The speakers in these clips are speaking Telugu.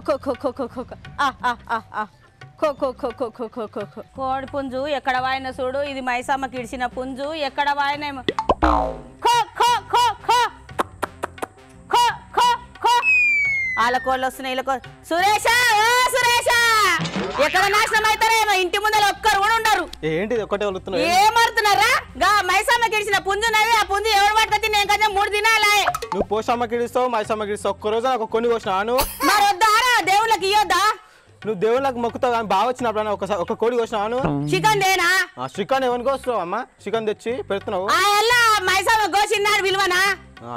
ఖో ఖో ఖో ఖో ఖో ఖో ఖో. ఆ, ఆ, ఆ, ఆ. ఖో ఖో ఖో ఖో ఖో ఖో ఖో ఖో. కోడి పుంజు ఎక్కడ వాయిన చూడు ఇది మైసమ్మకి ఇడిచిన పుంజు ఎక్కడ వాయినేమో ఖో ఖో ఖో ఖో ఖో ఖో ఖో వాళ్ళ కోళ్ళు వస్తున్నాయి వీళ్ళ కోళ్ళు సురేష ఓ సురేష ఎక్కడ నాశనం అవుతారేమో ఇంటి ముందర ఒక్కరు కూడా ఉండరు ఏంటిది ఒకటే వలుతున్నావు ఏమడుతున్నారా గా మైసమ్మకి ఇడిచిన పుంజు ఉన్నది ఆ పుంజు ఎవరు పట్టుకొచ్చి నేను కొంచెం మూడు దినాలే నువ్వు పోషమ్మకి ఇడిస్తావు మైసమ్మకి ఇడిస్తావు ఒక్క రోజు నాకు కొన్ని కోసినాను మరి నువ్వు దేవుళ్ళకి మొక్కుతావు కానీ బాగా వచ్చినప్పుడు ఒకసారి ఒక కోడి కోసినాను చికెన్ దేనా? శ్రీకాంత్ ఎవరికి వస్తున్నావు అమ్మ? చికెన్ తెచ్చి పెడుతున్నావు. మైసమ్మ విలువనా?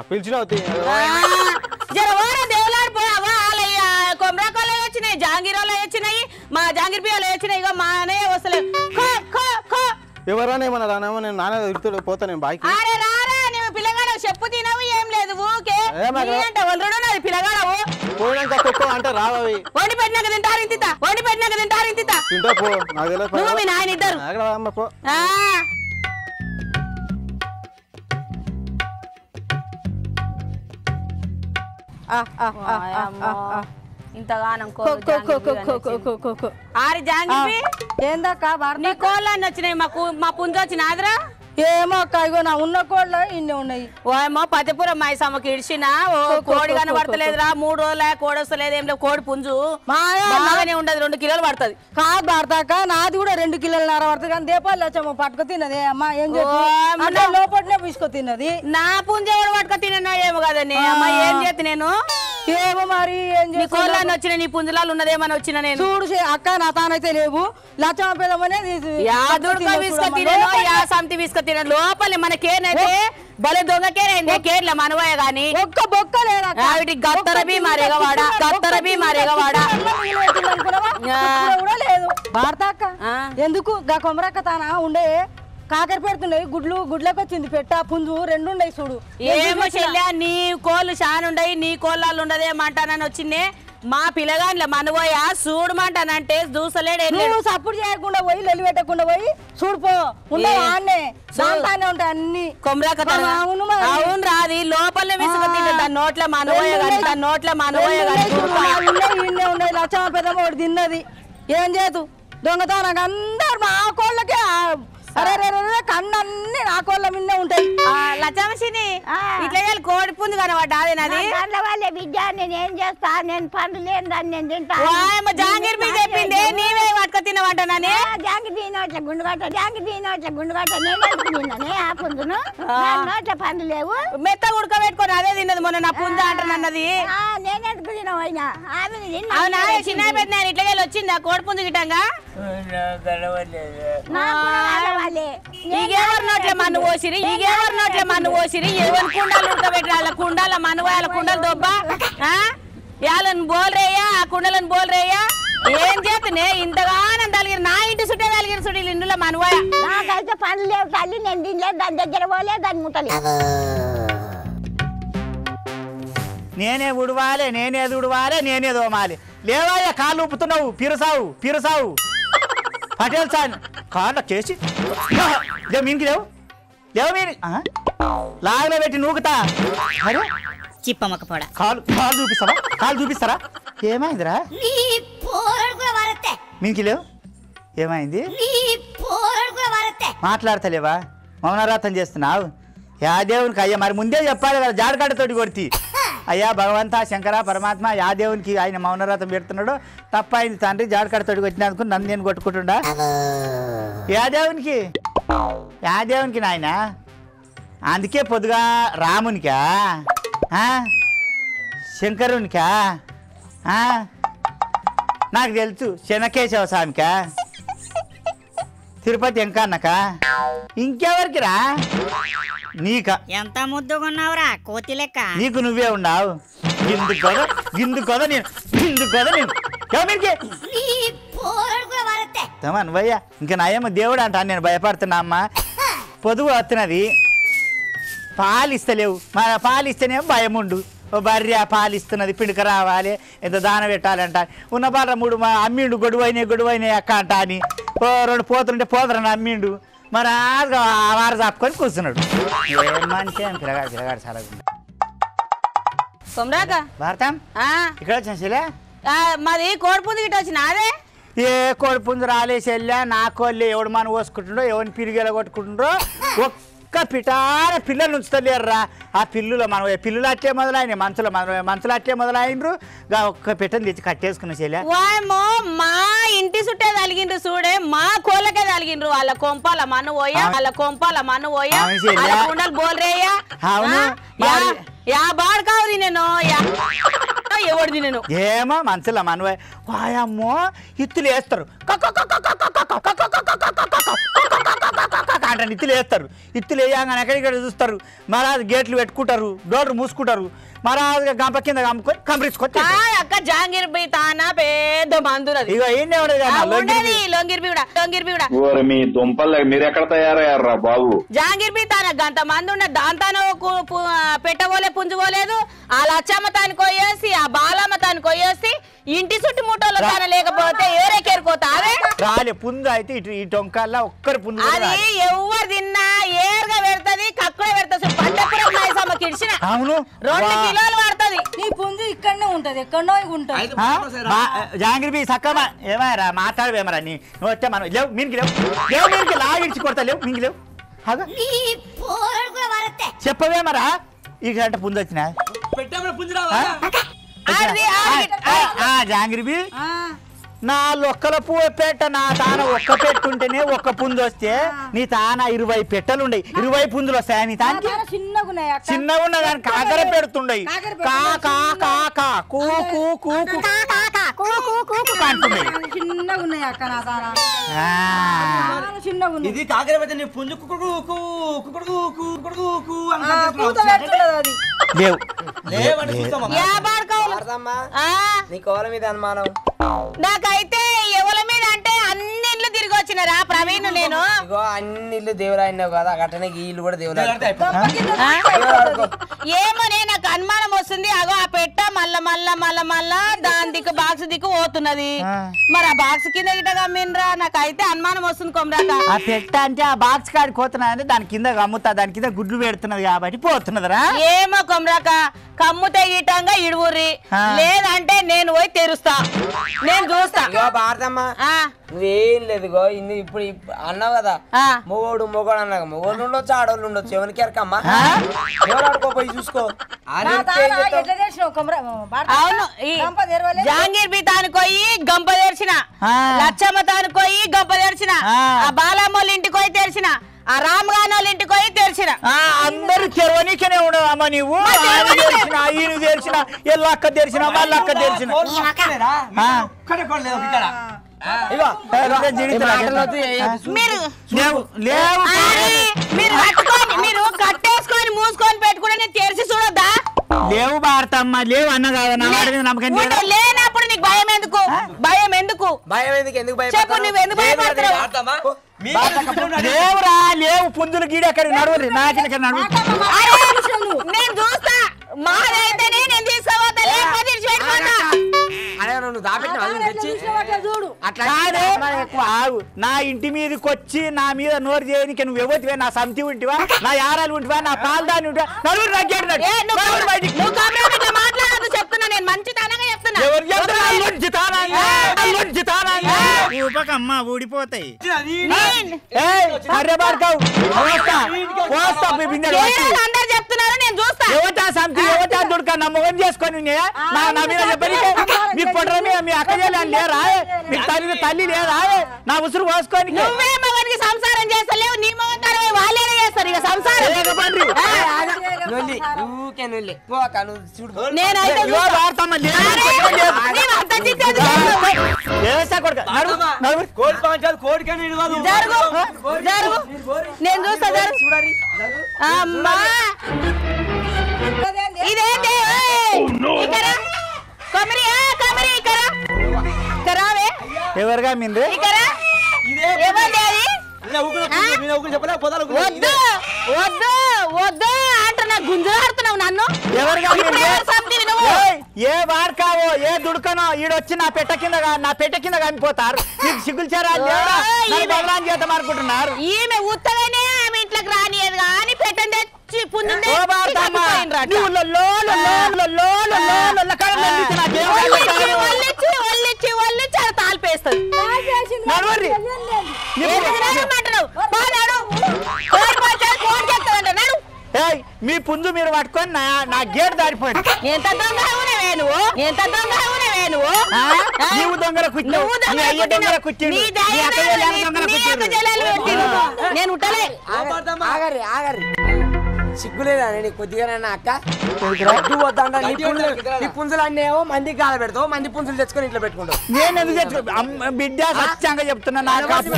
పిలిచినావు వచ్చినాయి జాంగీర్ వాళ్ళు వచ్చినాయి మా జాంగీర్ పిల్లలు వచ్చినాయి ఇగో మా అన్నయ్య వస్తలేదు ఖో, ఖో, ఖో. ఎవరైనా ఏమన్నా రానేమో నేను నాన్న తిరుగుతాడు పోతా నేను బాయ్కి అరే రారా నువ్వు పిల్లగాడు చెప్పు తినవు ఏం లేదు ఊకే. అంటే నాది పిల్లగాడవు. పోయినాక పెట్టుకో అంటే రావవి నీ కోళ్ళని వచ్చినాయి. మాకు మా పుంజ వచ్చినాదిరా? ఏమో అక్క ఇగో నా ఉన్న కోళ్ళు ఇన్ని ఉన్నాయి. ఓమో పతిపురం మైసమ్మకి ఇడిచిన ఓ కోడి కనబడతలేదురా మూడు రోజులే కోడి వస్తలేదు ఏం లేవు కోడి పుంజు. బాగానే ఉండదు రెండు కిలోలు పడుతుంది. కాదు భారతాక నాది కూడా రెండు కిలోల నర పడుతుంది కానీ దీపాలు వచ్చాము పట్టుకు తిన్నది. అమ్మా ఏం చెప్పి? లోపలనే పీసుకు తిన్నది. నా పుంజు ఎవడు పట్టుక తిన్నా ఏమో కదండి అమ్మ ఏం చేతి నేను? ఏమో మరి ఏం నీ కోళ్ళని వచ్చిన నీ పుంజలాలు ఉన్నదేమని వచ్చిన నేను. చూడు అక్క నా తానైతే లేవు. లచ్చమ్మ యా లోపలి మన నైతే భలే దొంగకేనైంది కేర్ల మనవయ్య గాని. ఒక్క బొక్క లేదా అక్క. ఆవిడికి గత్తర ఒక్క భీమా గత్తర లేదు. భారత అక్క ఎందుకు? గా కొమరక్క తానా? ఉండే. కాకర పెడుతున్నాయి గుడ్లు గుడ్లకు వచ్చింది పెట్ట పుంజు రెండు ఉన్నాయి చూడు. ఏమో చెల్లె నీ కోళ్ళు చాలా ఉండయి నీ కోళ్ళు ఉండదు ఏమంటానని వచ్చిందే. మా పిల్లగాండ్ల మనవోయ చూడమంటానంటే చూసలేడే నువ్వు సపోర్ట్ చేయకుండా పోయి లెలి పెట్టకుండా పోయి చూడుపో ఉండవానే అన్ని. కొమరాక అవును రాది లోపల నోట్ల మనవోయ దాని నోట్ల మనవోయ లక్ష పెద్ద తిన్నది. ఏం చేయదు దొంగతనం అందరు మా కోళ్ళకే అరే రే రే, నా కోళ్ళ మిన్నే ఉంటాయి. లచ్చమసిని ఇట్లా కోడి పుంజు కనబడ్డా అదేనది దాంట్లో వాళ్ళే బిడ్డ నేను ఏం చేస్తా? నేను పండ్లు లేని దాన్ని నేను తింటా. వాయమ్మ జాంగీర్ బి చెప్పింది నీవే పట్టుక తినవంటనని జాంగి దీనోట్ల గుండుగట్ట జాంగి దీనోట్ల గుండుగట్ట నేను తిన్నానే ఆ పుంజును? నోట్ల పండ్లు లేవు. మెత్త ఉడకబెట్టుకొని అదే తిన్నది మొన్న నా పుంజ అంటానన్నది ఆ, నేను ఎందుకు తినవైనా ఆమె తిన్నా. చిన్న నేను ఇట్లా వచ్చిందా కోడి పుంజు గిట్టంగా. ఈగెవరి నోట్ల మన్ను పోసిరి ఈగెవరి నోట్ల మన్ను పోసిరి ఎవరి కుండాలు ఉడకబెట్టి వాళ్ళ కుండాల మన్ను వాళ్ళ కుండలు దొబ్బ? వాళ్ళని బోల్రేయ్యా ఆ కుండలను బోల్రేయ్యా? ఏం చేతనే ఇంతగానం తలిగిరి. నా ఇంటి చుట్టే తలిగిరి చుట్టి ఇందులో మనవాయ నాకైతే పండ్లు లేవు తల్లి. నేను తినలేదు దాని దగ్గర పోలే దాని ముట్టలేదు నేనే ఉడవాలి నేనే ఉడవాలి నేనే దోమాలి. లేవాయ కాళ్ళు ఊపుతున్నావు. పిరసావు పిరసావు. పటేల్ సార్ కాళ్ళ చేసి. లేవు మీనికి లేవు. లేవు మీరు ఆ? లాగలో పెట్టి నూకుతా. అరే. చిప్పమ్మక పొడ కాలు కాలు చూపిస్తావా? కాలు చూపిస్తారా? ఏమైందిరా? నీ పోరడు కూడా వరతే. మీనికి లేవు? ఏమైంది? నీ పోరడు కూడా వరతే. మాట్లాడతలేవా? మౌనరాతం చేస్తున్నావు? యా దేవునికి అయ్యా మరి ముందే చెప్పాలి కదా జాడకాడతోటి కొడితి. అయ్యా భగవంత శంకర పరమాత్మ యా దేవునికి ఆయన మౌనరాతం పెడుతున్నాడు. తప్ప ఆయన తండ్రి జాడకాడతోటి కొట్టినందుకు నన్ను నేను కొట్టుకుంటుండా? యా దేవునికి? యా దేవునికి నాయన? అందుకే పొద్దుగా రామునికా? శంకరునికా? ఆ? నాకు తెలుసు శనకేశవ స్వామికా? తిరుపతి ఎంకన్నకా ఇంకెవరికి రా? నీక. ఎంత ముద్దుగున్నావురా కోతి లెక్క. నీకు నువ్వే ఉన్నావు. గిందు కొద గిందు కొద నేను గిందు కొద నేను నువ్వయ్యా ఇంకా నయమ్మ దేవుడు అంటాను నేను భయపడుతున్నా అమ్మ. పొదుగు వస్తున్నది పాలు ఇస్తలేవు మన పాలు ఇస్తేనేమో భయం ఉండు ఓ బర్రె పాలు ఇస్తున్నది పిండిక రావాలి ఎంత దాన పెట్టాలంట. ఉన్న బాల మూడు మా అమ్మిండు గొడువైనాయి గొడువైనాయి అక్క అంట అని. ఓ రెండు పోతుంటే పోతరని అమ్మిండు. మరి ఆ వారు చాపుకొని కూర్చున్నాడు. ఏం మంచి పిల్లగాడు పిల్లగాడు చాలా కొమరాక భారతం? ఆ, ఇక్కడ వచ్చిన శిలే. ఆ, మాది కోడిపుంది గిట్ట వచ్చిన అదే ఏ కోడి పుంజు రాలేసి వెళ్ళా నా కోళ్ళు ఎవడు మన పోసుకుంటుండో ఎవరిని పిరిగేలా కొట్టుకుంటుండ్రో ఒక్క పిటార పిల్లలు ఉంచుతలేరురా ఆ పిల్లులో మనం పిల్లులు అట్లే మొదలైన మంచుల మంచులు అట్లే మొదలైనరు ఒక్క పెట్టని తెచ్చి కట్టేసుకున్న చెల్లె మా ఇంటి చుట్టే తలిగిండ్రు చూడే మా కోళ్ళకే తలిగిండ్రు వాళ్ళ కొంపాల మన్ను పోయా. వాళ్ళ కొంపాల మన్ను పోయా కుండలు బోల్రేయా అవును. యా మరి- యా బాడు కావు తినేను యా ఎవడు తినేను ఏమో మంచుల మనవే వాయమ్మో ఇత్తులు వేస్తారు అంటే ఇత్తులు వేస్తారు. ఇత్తులు వేయగానే ఎక్కడిక్కడ చూస్తారు? మళ్ళీ గేట్లు పెట్టుకుంటారు డోర్లు మూసుకుంటారు. మరాజుగా గంప కింద కమ్ముకొని కంపరించుకొని కాదు అక్క జాంగీర్ బి తానా పెద్ద ఉండదు కూడా మీ దుంపలు తయారయ్యారా బాబు? జాంగీర్ బి తాన గంత మంది ఉన్న దాంతానో కు- పు- పెట్టబోలే పుంజుకోలేదు ఆ లచ్చమ్మ తాను కొయ్యేసి ఆ బాలమ్మ తాను కొయ్యేసి ఇంటి చుట్టుముట్టలో తాను లేకపోతే ఏరేకేరుకోతా అదే రాలే పుంజు అయితే ఇటు ఈ టొంకల్లా ఒక్కరి పుంజు అది. ఎవరు తిన్నా ఏరుగా అవును. రెండు. కిలోలు పడుతుంది. నీ పుంజు ఇక్కడనే ఉంటది ఎక్కడో ఉంటది జాంగిరి బి సక్కమా ఏమారా మాట్లాడవేమరా నీ. నువ్వు వస్తే మనం లేవు మీనికి లేవు. లేవు మీనికి లాగిడిచి కొడతా లేవు మీనికి లేవు. ఆగు. నీ పోరడు కూడా వరతే చెప్పవేమరా ఈ గంట పుంజు వచ్చిన. జాంగిరి బి నా లొక్కల పువ్వు పెట్ట నా తాన ఒక్క పెట్టుంటేనే ఒక్క పుంజు వస్తే నీ తాన ఇరవై పెట్టలు ఉండయి ఇరవై పుంజులు వస్తాయా నీ తానికి చిన్నగా ఉన్నాయి ఉన్న దాని కాకర పెడుతుండయి కాకర కా. కా కా కా కూ కూ కూ ఇది కాకర పెద్ద నీ పుంజు కుకుడు కుకుడు కుకుడు కు అని ఆ, పూత పెడుతున్నది అది లేవు లేవండి చూస్తామా యా బాడుకోవాలి భారతమ్మా ఆ, నీ కోల మీద అనుమానం నాకైతే ఎవల మీద అంటే అన్ని ఇండ్లు తిరిగి వచ్చినరా ప్రవీణ్ నేను? ఇగో అన్ని ఇల్లు దేవులాడినావు కదా అట్టనే ఈ ఇల్లు కూడా ఆ? ఏమోనే నాకు అనుమానం వస్తుంది. అగో ఆ పెట్ట మళ్ళా మళ్ళా మళ్ళా దాని దిక్కు బాక్స్ దిక్కు పోతున్నది. మరి ఆ బాక్స్ కింద గిట్ట గమ్మిన్రా నాకైతే అనుమానం వస్తుంది కొమరాక ఆ పెట్ట అంటే ఆ బాక్స్ కాడికి పోతున్నా అంటే దాని కింద అమ్ముతా దాని కింద గుడ్లు పెడుతున్నది కాబట్టి పోతున్నదిరా. ఏమో కొమరాక కమ్ముతే గిట్టంగా ఇడువుర్రి. ఆ. లేదంటే నేను పోయి తెరుస్తా. నేను చూస్తా. భారతమ్మా. ఆ, నువ్వేం లేదు ఇగో ఇన్ని ఇప్పుడు ఇప్- అన్నావు కదా. మొగోడు మొగోడు అన్నావు. మొగోళ్ళు ఉండొచ్చు ఆడోళ్ళు ఉండొచ్చు? ఎవరికి ఎరకమ్మా? ఎవరు ఆడుకోపోయి చూసుకో. జాంగీర్ బి తానుకోయి గంప తెరిచిన. ఆ. లచ్చమ్మ తానుకోయి గంప తెరిచిన. ఆ. ఆ బాలమ్మోళ్ళ ఇంటికి పోయి తెరిచిన. ఆ రామగానోళ్ళ ఇంటికి పోయి తెరిచిన. ఆ, అందరూ తెరవనికనే ఉండవు అమ్మ నీవు తెలిసిన ఈయన తెలిసిన ఎల్లక్క తెలిసిన వాళ్ళక్క తెలిసిన ఇగో మీరు లేవు లేవు అరే, మీరు కట్టుకొని మీరు కట్టేసుకొని మూసుకొని పెట్టుకుని నేను తెరిచి చూడొద్దా? లేవు భారతమ్మ లేవు అన్న కాదా నా మాట మీద నమ్మకం? లేనప్పుడు నీకు భయం ఎందుకు? భయం ఎందుకు? భయం ఎందుకు? ఎందుకు చెప్పు నువ్వు ఎందుకు భయపడుతున్నావు భారతమ్మా మీ లేవురా లేవు పుంజులు గీడ అక్కడ నడువురి నా కింద నడువు నేను చూస్తా. మాదైతేనే నేను తీసుకోవద్దా లేకపోతే. అరే నువ్వు తెచ్చి నా ఇంటి మీదకి వచ్చి నా మీద నోరు చేయడానికి నువ్వు ఎవరివే? నా సంతి ఉంటివా? నా యారాలు ఉంటివా? నా పాలదాని ఉంటివా? నలుగురు చెప్తున్నా నేను. మంచితనంగా చెప్తున్నా. ఎవరు ఊడిపోతాయి. అర్రే బాడుకోవు. పోస్తా, పోస్తా మీ బిందెలు ఎవటా సంతి ఎవటా దుడుక నా మొగం చేసుకొని నే? నా మీద చెప్పని మీ పొట్ర మీద మీ అక్క చెల్లెలు లేరా? మీ తల్లి తల్లి లేదా? నా ఉసురు పోసుకొని నువ్వే మగనికి సంసారం చేస్తలేవు. నీ మగకారమే వాళ్ళేనే చేస్తారు ఇక సంసారం. లేకపోండ్రి. నొల్లి ఊకే ఎవరుగా మింది వద్దు వద్దు వద్దు అంటున్నా గుంజులాడుతున్నావు నన్ను ఏ వాడకావో ఏ దుడుకనో ఈడొచ్చి నా పెట్ట కింద గా- నా పెట్ట కింద కనిపోతారు నీకు సిగ్గులు చేరాలి దేవుడా? ఓయ్, నన్ను ఈమె- బదనాం చేద్దాం అనుకుంటున్నారు ఈమె ఉత్తగానే ఆమె ఇంట్లోకి రానియదు కానీ నువ్వు లొల్ల మీ పుంజు మీరు పట్టుకొని నా నా గేట్ దారిపోయింది ఎంత నువ్వు? ఎంత నువ్వు? దొంగల కుచ్చావు. అయ్య దొంగల. నేను ఉట్టలే. ఆగరి ఆగరి సిగ్గులేదా నేను కొద్దిగా అక్క? అడ్డు వద్దంట. నీ పుంజులు నీ పుంజులు అన్నీ ఏమో మందికి కాల పెడతావు. మంది పుంజులు తెచ్చుకొని ఇంట్లో పెట్టుకుంటావు. నేను ఎందుకు తెచ్చుకో అమ్మ, బిడ్డ సత్యంగా చెప్తున్నా నా కాపు.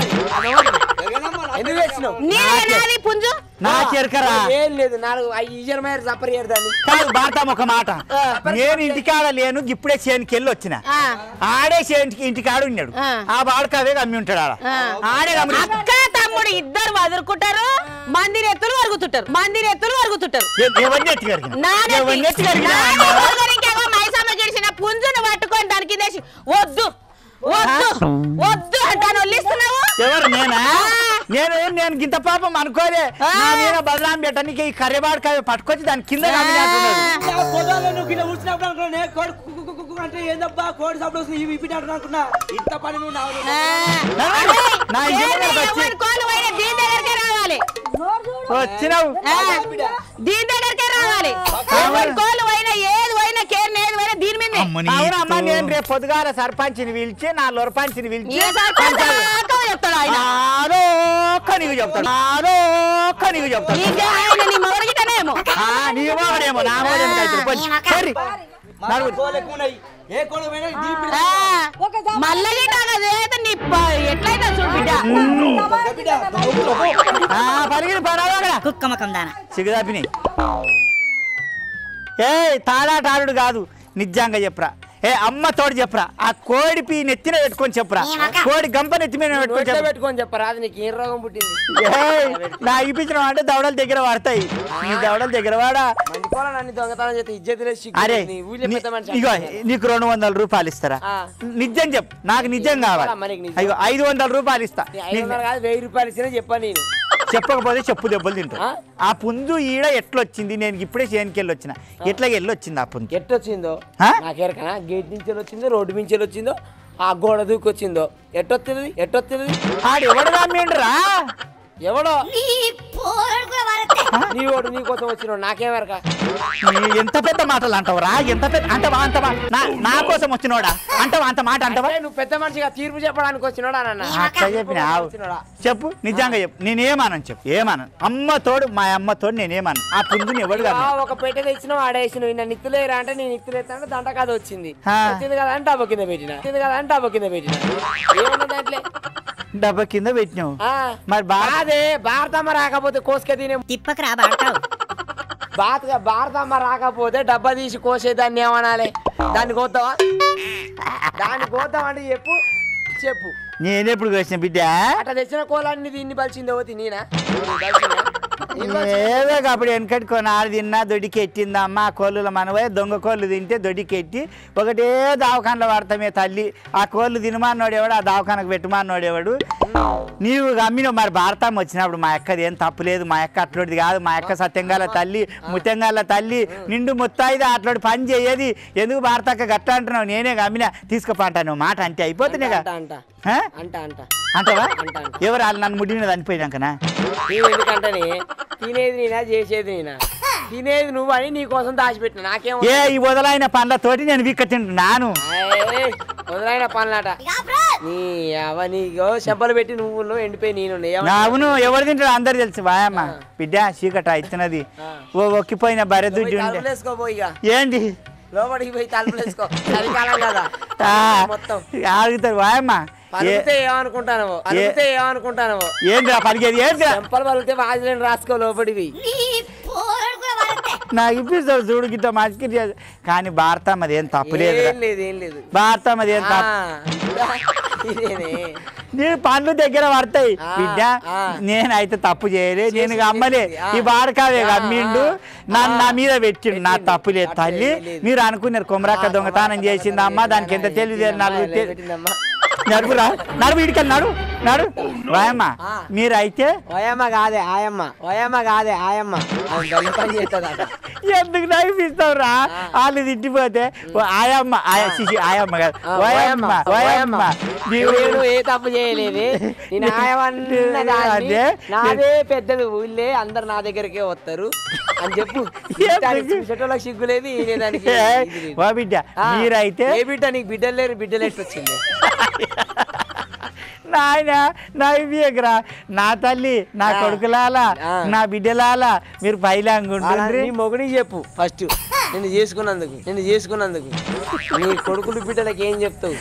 ఎందుకు తెచ్చినావు నీదే నాది పుంజు? నా చెరకరా? ఏం లేదు నాలుగు ఇయ్యర్ మేర సపరియర్ దాన్ని. కాదు బాటాం ఒక మాట. నేను ఇంటికాడ లేను ఇప్పుడే చేనికి వెళ్ళి వచ్చిన. ఆడే చేనికి ఇంటికాడ ఉన్నాడు. ఆ. బాడకవే అమ్మి ఉంటాడు ఆడ. ఆడే అమ్మి అక్క తమ్ముడు ఇద్దరు వదులుకుంటారు మందిని ఎత్తులు వరుగుతుంటారు మందిని ఎత్తులు వరుగుతుంటారు. ఎవరిని మైసమ్మ గడిచిన పుంజును పట్టుకొని దానికి వద్దు వద్దు వద్దు అంటాను. ఎవరు నేనా? నేను నేను గింత పాపం అనుకోలే. నా మీద బదలాం పెట్టడానికి ఈ కర్రెబాడకాయ పట్టుకొచ్చి దాని కింద అంటే ఏందబ్బా కోడి సప్పుడు వస్తుంది ఇవి ఇప్పినట్టు అనుకున్నా. ఇంత పని నువ్వు నాకు నా రావాలి. వచ్చినావు ఆ, దీని దగ్గరకే రావాలి. ఎవరి కోళ్ళు పోయినా ఏది పోయినా కేర్ ఏది పోయినా దీని మీద. అవును అమ్మ నేను రేపు పొద్దుగాల సర్పంచ్ని పిలిచి నా లొరపంచిని పిలిచి ఏ సర్పంచ్ దాకా చెప్తాడు ఆయన. ఆరోక్క నీకు చెప్తాడు. ఆరోక్క నీకు చెప్తాడు. నీ మొదలుగిటనేమో మళ్ళీ చేత నీ ఎట్లయితే చూడు దాన. సిగదాపిని ఏ తాడాటాడు కాదు. నిజంగా చెప్పరా. ఏ అమ్మ తోడు చెప్పరా. ఆ కోడి పీ నెత్తిన పెట్టుకొని చెప్పరా. కోడి గంప నెత్తి మీద పెట్టుకొని పెట్టుకొని చెప్పరా. అది నీకు ఏం రోగం పుట్టింది? ఏయ్, నా ఇప్పించిన అంటే దవడల దగ్గర పడతాయి నీ దవడల దగ్గర వాడా? అరే ఇగో. నీకు రెండు వందల రూపాయలు ఇస్తారా. నిజం చెప్పు. నాకు నిజం కావాలి. ఐదు వందల రూపాయలు ఇస్తా. వెయ్యి రూపాయలు ఇచ్చినా చెప్పా నేను. చెప్పకపోతే చెప్పు దెబ్బలు తింటా ఆ? పుంజు ఈడ ఎట్లొచ్చింది? నేను ఇప్పుడే చేనికి వెళ్ళి వచ్చిన ఎట్లా వెళ్ళొచ్చింది ఆ పుంజు ఎట్టొచ్చిందో? నాకెరకనా గేట్ నుంచి వచ్చిందో రోడ్డు నుంచి వచ్చిందో ఆ గోడ దూకి వచ్చిందో ఎట్టొచ్చింది ఎట్టొచ్చింది ఆడు ఎవడు? ఎవడో నీ ఓడు నీ కోసం వచ్చినాడు నాకేమెరక నీ ఎంత పెద్ద మాటలు అంటావురా? ఎంత పెద్ద అంటవా అంత మా- నా కోసం వచ్చినోడా? అంటవా అంత మాట అంటవా? అంటే నువ్వు పెద్ద మనిషిగా తీర్పు చెప్పడానికి వచ్చినాడా అట్లా చెప్పిన? వచ్చినాడా? చెప్పు నిజంగా చెప్పు. నేనేమనను చెప్పు ఏమనను? అమ్మ తోడు మా అమ్మ తోడు నేనేమను ఆ పుంజుని ఎవడు కాదు ఒక పెట్టె తెచ్చినావు ఆడేసినావు నా నిత్తులేరా అంటే నేను నిత్తులేస్తా అంటే దంట కథ వచ్చింది. వచ్చింది కదా అంటే డబ్బ కింద పెట్టిన? వచ్చింది కదా అంటే డబ్బ కింద పెట్టిన? ఏమన్నా దాంట్లో? డబ్బా కింద పెట్టినావు. ఆ, మరి బా- అదే భారతమ్మ రాకపోతే కోసుక తినే తిప్పకరా బాడతావు బాత్ భారతమ్మ రాకపోతే డబ్బా తీసి కోసేదాన్ని ఏమనాలి? దాన్ని కోద్దావా? దాన్ని కోద్దాం అంటే చెప్పు చెప్పు. నేనెప్పుడు వచ్చిన బిడ్డ? అట్లా తెచ్చిన కోలాన్ని దీన్ని బలిచిందో? నేను? ఏదో అప్పుడు వెనకట్టుకొని ఆడు తిన్నా దొడికి ఎట్టిందా అమ్మ? ఆ కోళ్ళుల మనవే దొంగ కోళ్ళు తింటే దొడికి ఎట్టి ఒకటే దావకాన్లో వాడతామే తల్లి. ఆ కోళ్ళు తినమాన్నోడేవాడు ఆ దావకానకు పెట్టమాన్నోడేవాడు నీవు అమ్మిన మరి భారతం వచ్చినప్పుడు మా అక్కది ఏం తప్పులేదు మా అక్క అట్లోటిది కాదు. మా అక్క సత్యంగాల తల్లి ముత్యంగాల తల్లి నిండు ముత్తాయిదా అట్లోటి పని చేయది. ఎందుకు భారతక్క గట్ట అంటున్నావు? నేనే అమ్మిన తీసుకుపంటా నువ్వు మాట అంటే? అంట అంట. అంటావా? అంట, అంట. ఎవరు వాళ్ళు నన్ను ముడి మీద ఎందుకంటేనే? తినేది నేనా చేసేది నేనా? తినేది నువ్వు అని నీ కోసం దాచిపెట్టిన నాకేం ఏ ఈ వదలైన పండ్లతోటి నేను విక్క తింటున్నాను వదిలైన పనులాట నీ అవ నీకో చెంపలు పెట్టి నువ్వు ఎండిపోయి నేను అవును ఎవరు తింటారు అందరు తెలుసు. వాయమ్మ బిడ్డ చీకట ఇచ్చినది ఓ ఒక్కిపోయిన బరె దుడ్డి ఏంటి? లోపలికి పోయి తలుపులు వేసుకో. చలికాలం కదా. మొత్తం. ఆగుతారు. వాయమ్మ చెంపలు వాజిలేని రాసుకో నాకు ఇప్పిస్తారు చూడు గిట్ట కానీ భారతం అది ఏం తప్పులేదు ఏం లేదు ఏం లేదు. భారతం అది ఏం తప్పు? నేను పండ్లు దగ్గర పడతాయి. బిడ్డ. నేనైతే తప్పు చేయలే. నేను అమ్మలే. ఈ బాడకావే ఆ, అమ్మిండు నన్ను నా మీద పెట్టిండు. నా. తప్పు లేదు తల్లి. మీరు అనుకున్నారు కొమరక్క దొంగతనం చేసింది అమ్మ దానికి ఎంత తెలియదు పెట్టిందమ్మా. నడుపురా నడుపు ఇడికెళ్ళి నడు. నాడు. మీరైతే ఓయమ్మ కాదే ఆయమ్మ. ఓయమ్మ కాదే ఆయమ్మ. పని చేస్తుందట. ఎందుకు నడిపిస్తావురా వాళ్ళు తిట్టిపోతే ఆయమ్మ శిశి ఆయమ్మ కాదు. ఆ, ఓయమ్మ ఓయమ్మ నేను ఏ తప్పు చేయలేదు. నేను అదే. నాదే పెద్దది ఊళ్ళే అందరు నా దగ్గరికే వస్తారు. అని చెప్పు. దానికి చూసేటోళ్ళకి సిగ్గు లేదు ఈయన దానికి ఇది లేదు. వా బిడ్డ మీరైతే ఏ బిడ్డ నీకు బిడ్డలు లేరు బిడ్డలు ఎట్లా వచ్చింది నాయన నా ఇవ్వకరా నా తల్లి నా. కొడుకులాల. నా బిడ్డలాల మీరు నీ మొగుడికి చెప్పు ఫస్ట్ నేను చేసుకున్నందుకు నేను చేసుకున్నందుకు. నీ కొడుకులు బిడ్డలకి ఏం చెప్తావు?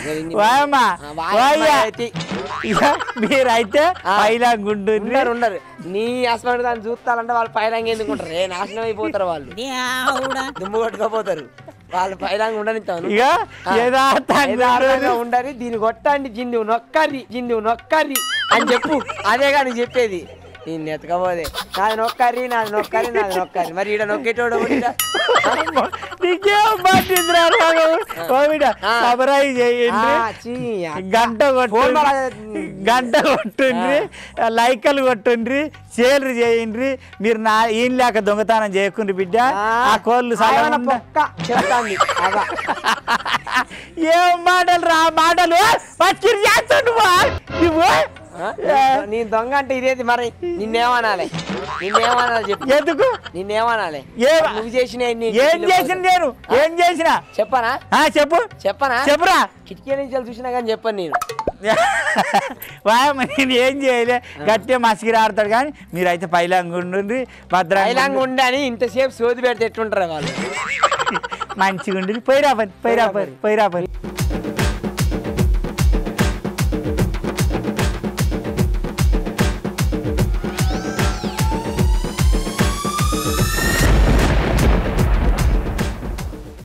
మీరైతే ఆ. పైలాంగుండ్రి ఉండరు ఉండరు నీ హస్బెండ్ దాన్ని చూస్తారంటే వాళ్ళు పైలాంగ్ ఎందుకు ఉంటారు? ఏ నాశనం అయిపోతారు వాళ్ళు. దుమ్ము కొట్టుకోపోతారు. వాళ్ళు పైలాంగ్ ఉండనిస్తాను. ఉండరు దీన్ని కొట్టండి జిండు నొక్కరి జిండు నొక్కరి అని చెప్పు. అదే కానీ చెప్పేది. నేను ఎతకపోదే నాది నొక్కరి నాది నొక్కరి నాది నొక్కరి. మరి ఈడ నొక్కేటోడు? నీకేం పట్టిందిరా. సబరాయి. గంట గంట కొట్టుండ్రి లైకలు కొట్టుండ్రి షేర్లు చేయండి మీరు నా ఏం లేక దొంగతనం చేయకుండ్రి బిడ్డ. ఆ. కోళ్ళు అగా ఏం మాటలు రా మాటలు. పచ్చిరి చేస్తుండు నువ్వు? నీ దొంగ అంటే ఇదేది మరి? నిన్నేమనాలి? నిన్నేమనాలి చెప్పు. ఎందుకు? నిన్నేమనాలి? ఏ- నువ్వు చేసిన ఏం చేసిన? నేను? ఏం చేసిన? చెప్పనా? ఆ చెప్పు. చెప్పనా? చెప్పురా. కిటికీ నుంచి చూసినా కానీ చెప్పను నేను. వాయమ్మ నేను ఏం చేయలే. గట్టిగా మసిగిరి ఆడతాడు కానీ మీరైతే పైలాంగుండ్రి భద్రంగా ఐలాంగ్ ఉండని ఇంతసేపు సోది పెడితే ఎట్లుంటారు వాళ్ళు? మంచిగా ఉండి. పని. పోయిరా పని.